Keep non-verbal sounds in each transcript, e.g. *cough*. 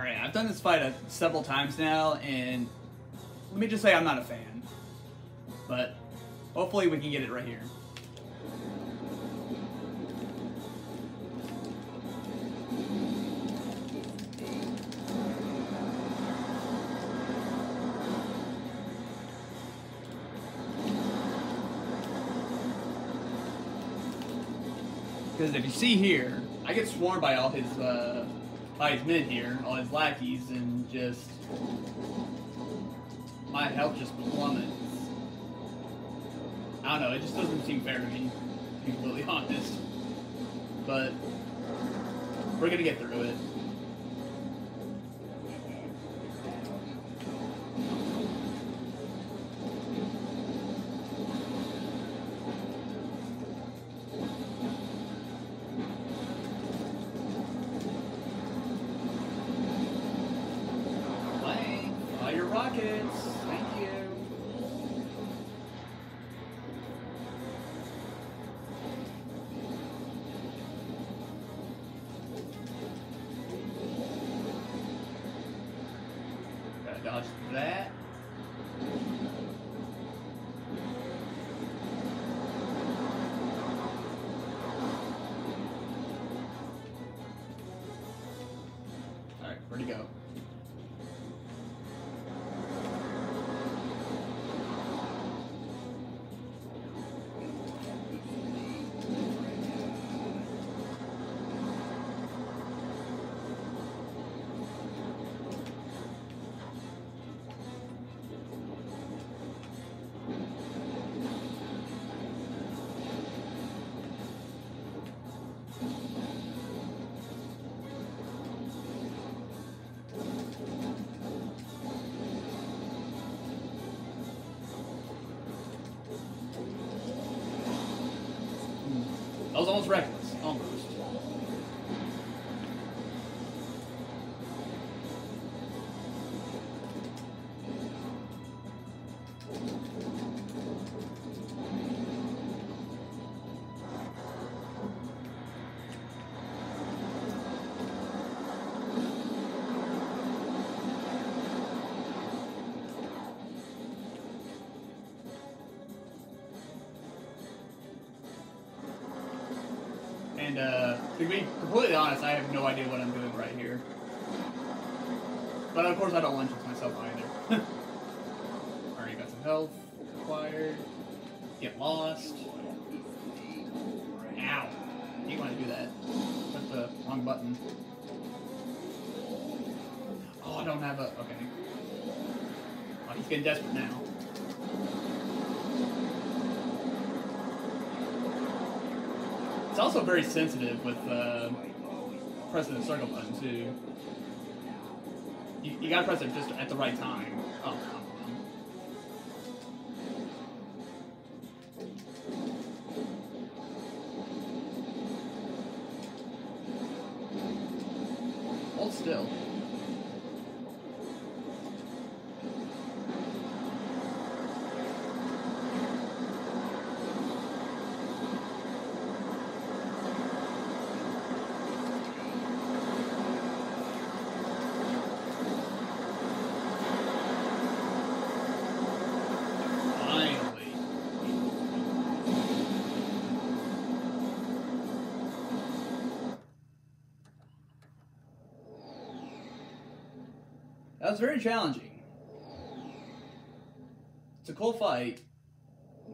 Alright, I've done this fight uh, several times now, and let me just say I'm not a fan. But hopefully we can get it right here. Because if you see here, I get swarmed by all his uh, by his men here, all his lackeys, and just my health just plummets. I don't know, it just doesn't seem fair to me, to be completely *laughs* honest. But we're gonna get through it. Fire rockets. Thank you. Gotta that. Alright, where'd he go? Was almost reckless. And uh, to be completely honest, I have no idea what I'm doing right here. But of course, I don't lunch with myself either. *laughs* Already got some health acquired. Get lost. Ow! You want to do that? Press the wrong button. Oh, I don't have a. Okay. Oh, he's getting desperate now. Also very sensitive with uh, pressing the circle button too. You, you gotta press it just at the right time. Oh. Hold still. That was very challenging. It's a cool fight.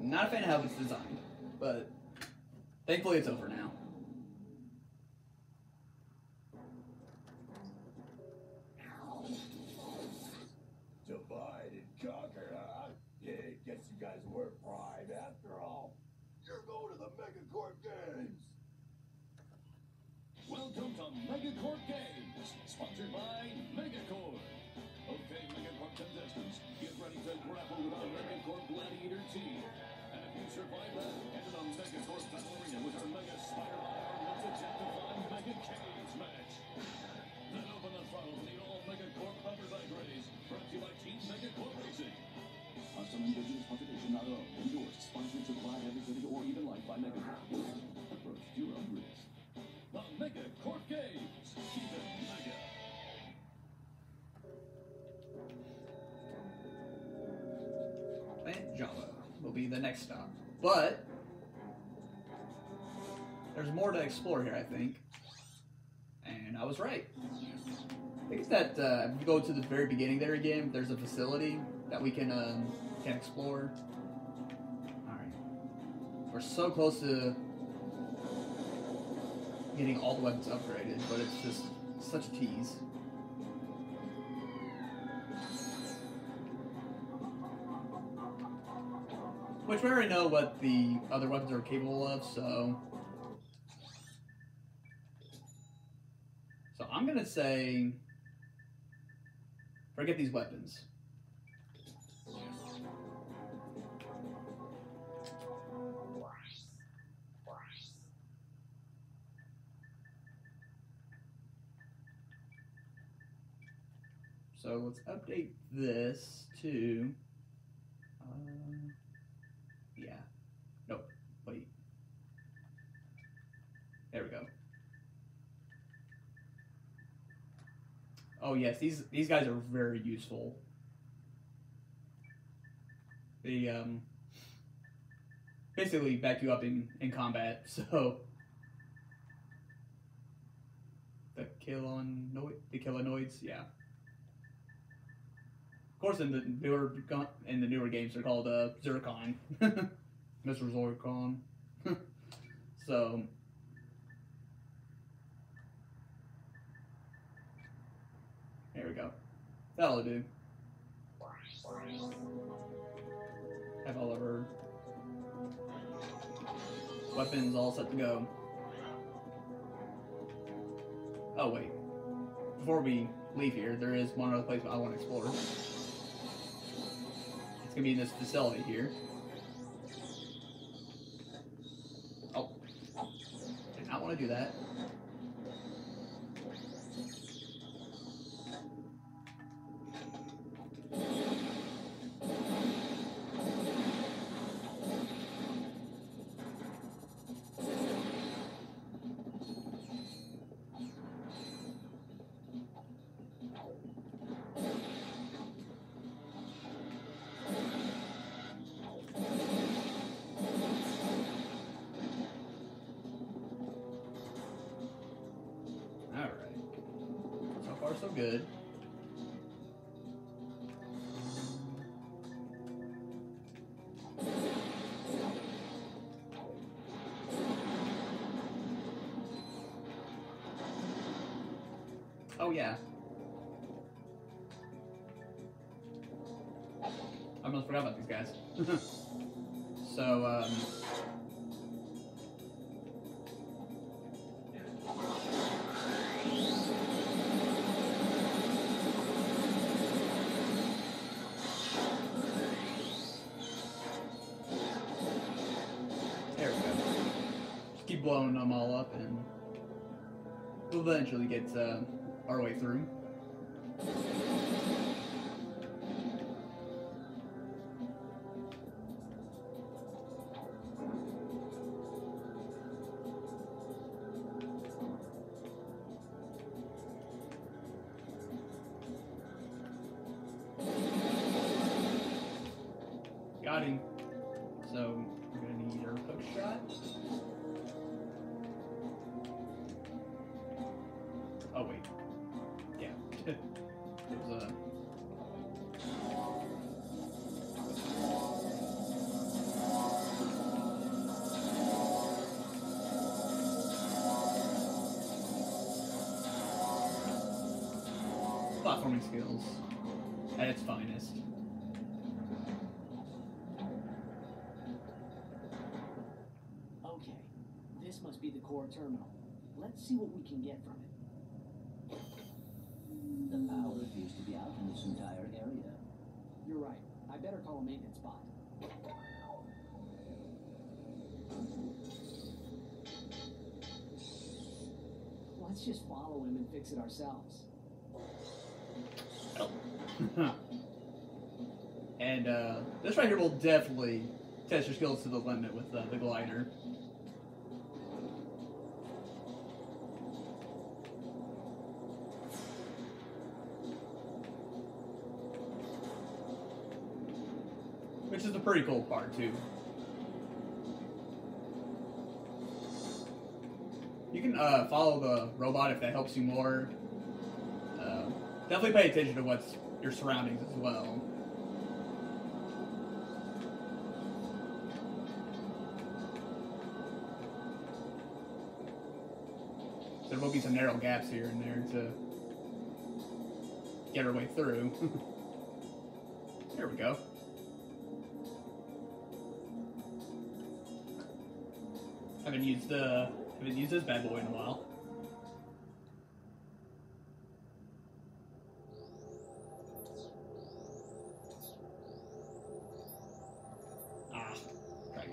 Not a fan of how it's designed, but thankfully it's over now. Conquer, huh? Guess you guys were prime after all. You're going to the Megacorp Games. Welcome to Megacorp Games, sponsored by Megacorp. Okay, Megacorp contestants, get ready to grapple with our Megacorp Gladiator team. And if you survive that, enter the Megacorp Battle Arena with our Mega Spider Iron Let's Attempt to Find Mega Caves match. Then open the throttle for the all Megacorp Rubber Bike Race, brought to you by Team Megacorp Racing. Custom indigenous owned, endorsed, sponsored, supplied, advocated, Joba will be the next stop. But there's more to explore here, I think. And I was right. I think it's that uh, if you go to the very beginning there again, there's a facility that we can um, can explore. All right, we're so close to getting all the weapons upgraded, but it's just such a tease. Which we already know what the other weapons are capable of, so. So I'm gonna say. Forget these weapons. So let's update this to. Uh, yeah. Nope. Wait. There we go. Oh yes, these these guys are very useful. They um basically back you up in in combat. *laughs* So the kilonoid, the kilonoids, yeah. Of course, in the newer in the newer games, they're called uh, Zurkon, *laughs* Mr. Zurkon. *laughs* so there we go. That'll do. Have all of our weapons all set to go. Oh wait. Before we leave here, there is one other place I want to explore. It's gonna be in this facility here. Oh. Did not want to do that. So good. Oh, yeah. I almost forgot about these guys. *laughs* so, um. Blowing them all up and we'll eventually get uh, our way through. Got him. So we're gonna need our hook shot. Oh wait. Yeah. *laughs* it was a platforming skills at its finest. Okay, this must be the core terminal. Let's see what we can get from it. The power appears to be out in this entire area. You're right. I better call a maintenance bot. Let's just follow him and fix it ourselves. Oh. *laughs* and uh, this right here will definitely test your skills to the limit with uh, the glider. Pretty cool part too. You can uh, follow the robot if that helps you more. Uh, definitely pay attention to what's your surroundings as well. There will be some narrow gaps here and there to get our way through. *laughs* there we go. Haven't used the haven't used this bad boy in a while. Ah, try.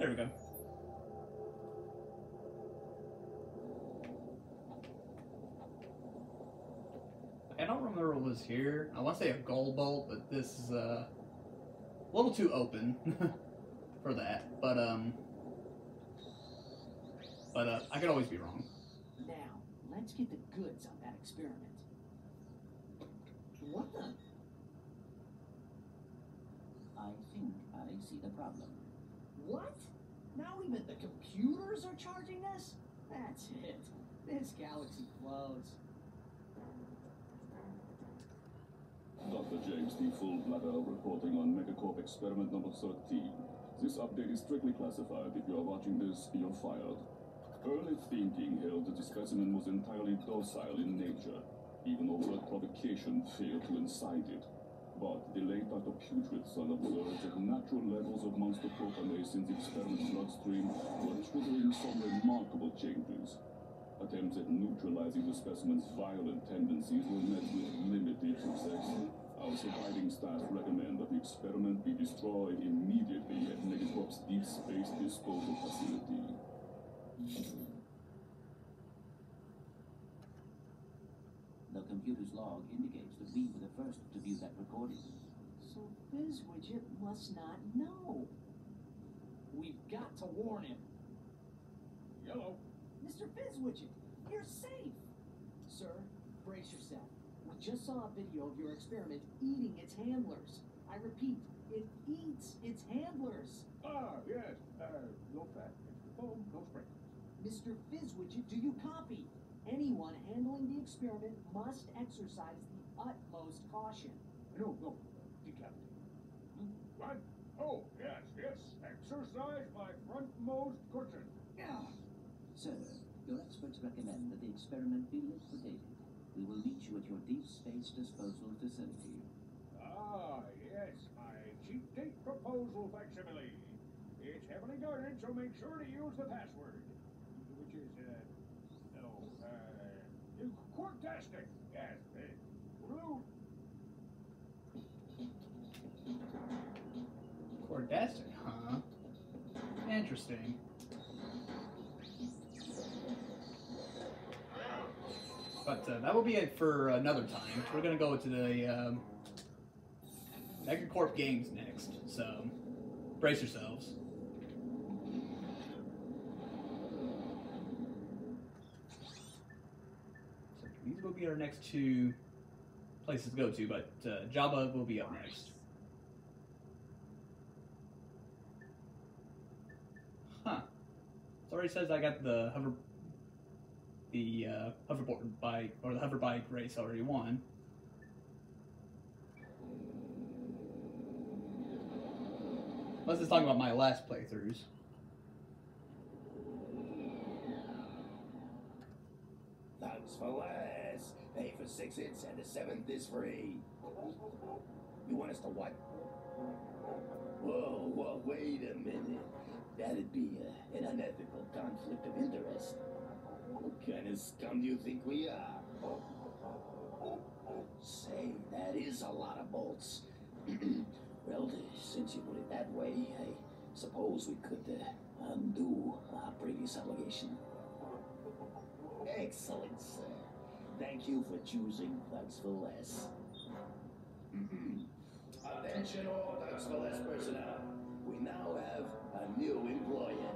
There we go. Was here. I want to say a gold bolt, but this is uh, a little too open *laughs* for that. But um, but uh, I could always be wrong. Now, let's get the goods on that experiment. What the? I think I see the problem. What? Now even the computers are charging us? That's it. This galaxy blows. James D. Reporting on Megacorp experiment number 13. This update is strictly classified. If you are watching this, you're fired. Early thinking held that the specimen was entirely docile in nature, even overt provocation failed to incite it. But the late Dr. Putridson observed that natural levels of monster propanase in the experiment's bloodstream were triggering some remarkable changes. Attempts at neutralizing the specimen's violent tendencies were met with limited success. Our surviving staff recommend that the experiment be destroyed immediately at Megacorp's deep space disposal facility. The computer's log indicates that we were the first to view that recording. So Fizzwidget must not know. We've got to warn him. Yellow. Mr. Fizzwidget, you're safe. Sir, brace yourself. We just saw a video of your experiment eating its handlers. I repeat, it eats its handlers. Ah, yes. Uh, no fat, extra foam, no sprinkles. Mr. Fizzwidget, do you copy? Anyone handling the experiment must exercise the utmost caution. No, no, decapitate. What? Oh, yes, yes. Exercise my frontmost cushion. Yeah. Sir, your experts recommend that the experiment be liquidated. We will meet you at your deep space disposal facility. Yes, my cheap date proposal facsimile. It's heavily guarded, so make sure to use the password. Which is, uh, no, uh, Quartastic. Yes, uh, blue. Quartastic, huh? Interesting. But uh, that will be it for another time. We're gonna go to the um, Megacorp Games next, so brace yourselves. So these will be our next two places to go to, but uh, Joba will be up next. Huh. It already says I got the hover, the uh, hoverboard bike or the hover bike race already won. Let's just talk about my last playthroughs. Thanks for less. Pay for six hits and the seventh is free. You want us to what? Whoa, whoa, wait a minute. That'd be uh, an unethical conflict of interest. What kind of scum do you think we are? Say, that is a lot of bolts. *clears throat* well, since you put it that way, I suppose we could uh, undo our previous obligation. Excellent, sir. Thank you for choosing Thugs for Less. Attention all Thugs for personnel. We now have a new employer.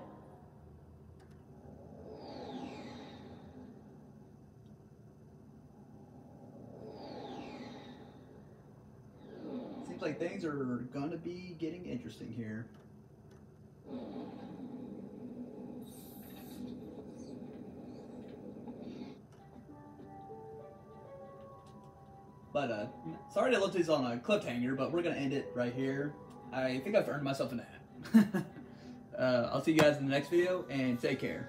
Like things are gonna be getting interesting here. But uh, sorry to leave these on a cliffhanger, but we're gonna end it right here. I think I've earned myself an ad. *laughs* uh, I'll see you guys in the next video, and take care.